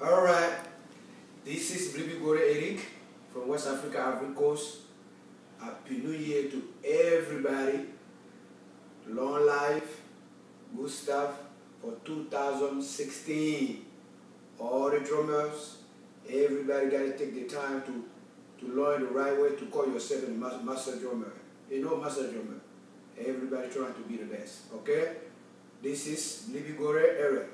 All right. This is Blibi Gore Eric from West Africa, Ivory Coast. Happy New Year to everybody. Long life, good stuff for 2016. All the drummers, everybody got to take the time to, to learn the right way to call yourself a master drummer. You know, master drummer. Everybody trying to be the best. Okay? This is Libigore Eric.